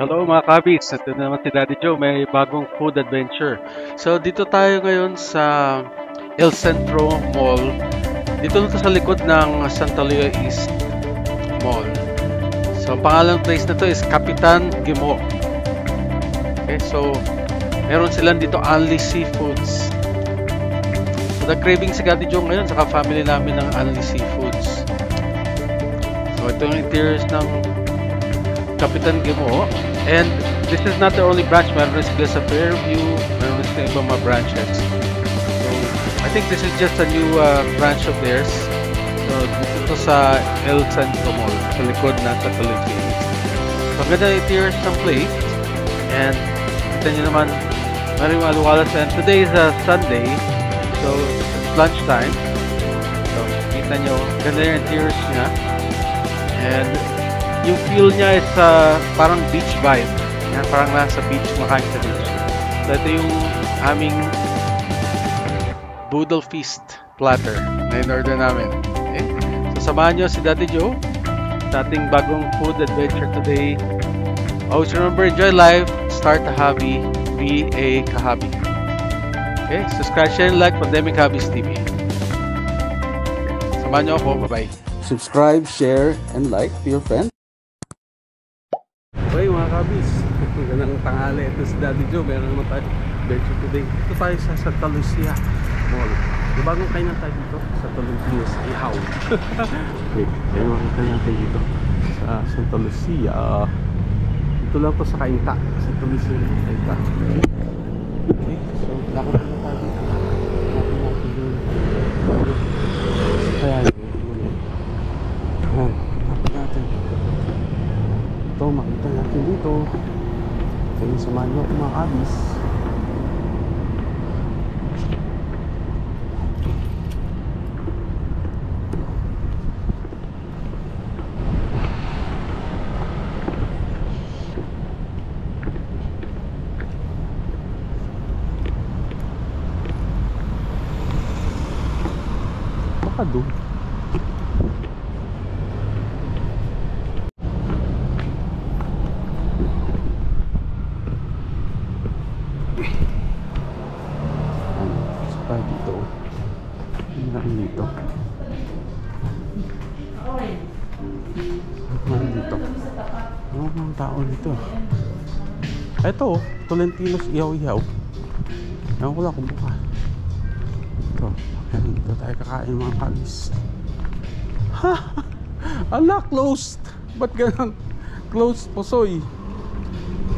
Hello mga kabis, ito na naman si Daddy Joe, may bagong food adventure. So dito tayo ngayon sa El Centro Mall. Dito na sa likod ng Santa Lucia East Mall. So ang pangalan ng place na to is Kapitan Gimo. Okay, so meron silang dito only seafoods. So the craving si Daddy Joe ngayon, saka family namin ng only seafoods. So ito yung interiors ng Kapitan Gimo. And this is not the only branch. Meron rin sila sa Fairview. Meron rin sila ibang mga branches. So, I think this is just a new uh, branch of theirs. So, dito sa El Centro Mall. Sa likod na sa Philippines. So, ganda yung interiors ng place. And, kita nyo naman, maraming maluwalas. And today is a Sunday. So, it's lunchtime. So, kita nyo, ganda yung interiors niya. And, yung feel niya is uh, parang beach vibe. Yan, parang nasa beach, makain sa beach. So ito yung aming Boodle Feast platter na in-order namin. Okay? So samahan nyo si Daddy Joe sa ating bagong food adventure today. Always remember, enjoy life, start a hobby, be a kahabi. Okay? Subscribe, share, and like Pandemic Hobbies TV. Samahan nyo ako. Bye-bye. subscribe, share, and like to your friends. Kabis, magandang tanghali. Ito si Daddy Joe, meron naman tayo adventure today. Ito tayo sa Santa Lucia Mall. Bagong kainan tayo dito? Santa Lucia Ihaw. okay, kaya makita natin dito sa Santa Lucia. Ito lang to sa Kainta. Santa Lucia Kainta. Okay, so lakad na tayo dito. Hanapin natin yung kaya yun. Ayan, hanapin natin. Ito, makita dito. Kaya samahan nyo mga kabis. Baka doon. Ano, sa tayo dito. Hindi na dito. Ano dito? Ano mga tao dito? Ito, oh, Tolentinos Iyaw-Iyaw. Ewan ko lang kung buka. Ito, ayan, dito tayo kakain mga kalis. Ha! Ala, closed! Ba't ganun? Closed po, soy.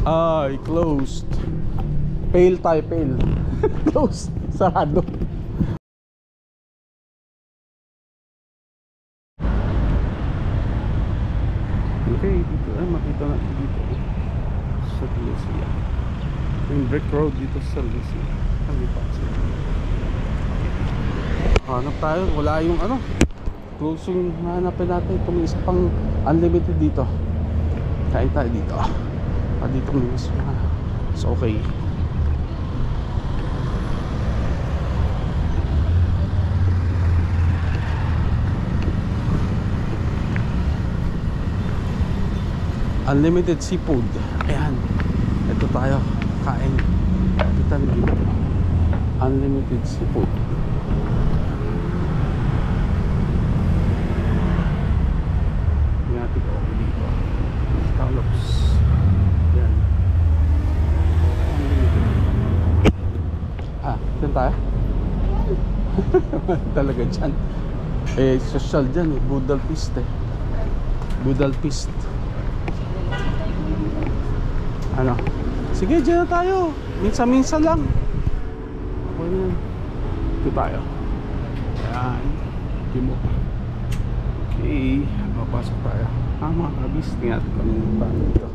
Ay, closed. Pale tayo, pale. closed. Sarado. Okay, dito ay makita natin dito sa Lucia. Yung brick road dito sa Lucia. Kami pa sila. Hanap tayo, wala yung ano. Closing hanapin natin kung isa pang unlimited dito. Kain tayo dito. Ah, dito ah, so okay. Unlimited seafood. Ayan. Ito tayo. Kain. Kita. Unlimited seafood. Ako dito. Scallops. Yan. Ah, dyan tayo? Talaga dyan. Eh, social dyan eh. Budal Pist eh. Budal Pist. Ano? Sige, dyan na tayo. Minsan-minsan lang. Okay na yan. Ito tayo. Ayan. Timo. Okay. Mapasok tayo. Ah, mga kabis. Tingnan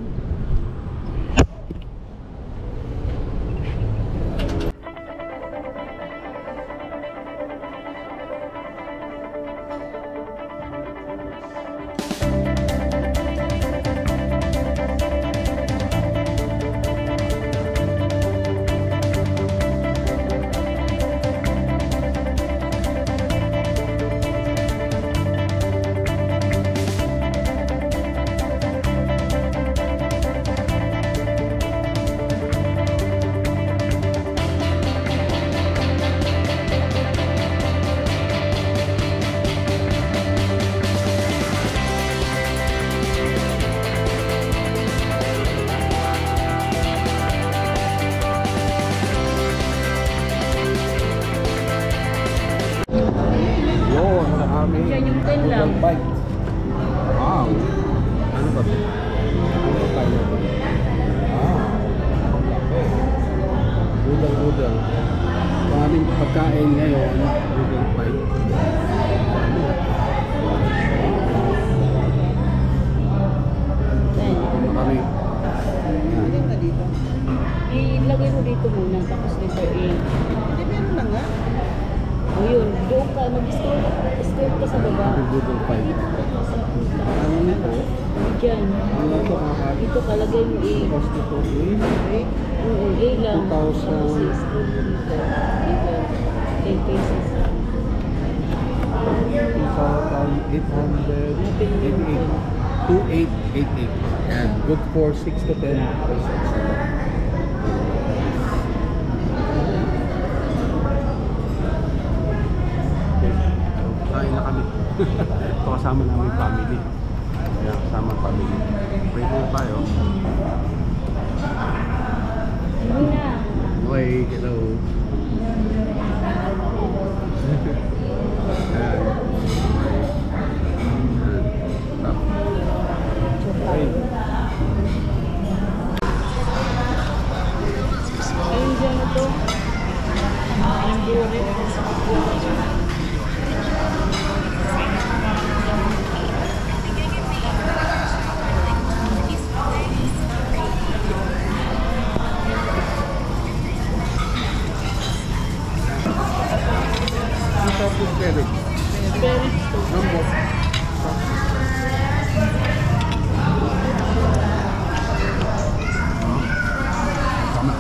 noodle. Maraming pagkain ngayon, noodle pie. Marami. Ilagay mo dito muna, tapos dito i... Hindi, meron na nga. O yun, doon ka, mag-store store ka sa baba. Google. Dito ka sa punta. Ano? Diyan. Ano ito kakag? Dito ka, lagay mo eh. Cost ito. Okay? Oo, A lang. 2,000. Tapos i-scroll mo dito. Dito. 10 pesos. 2,888. 2888. Yan. Good for 6 to 10 pesos. masaya kami. Ito kasama namin family. Kaya kasama family. Pray po tayo. Hi, hello. Ayun dyan tawag yung Derek? Derek. Number. Tama.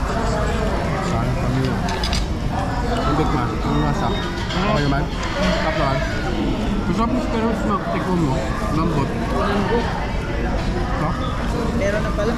Sayang kami yun. Tubig man. Ang lasa. Man. Tapos. Masarap yung spinach na tiko mo. Lambot. Lambot. Ha? Meron na pala.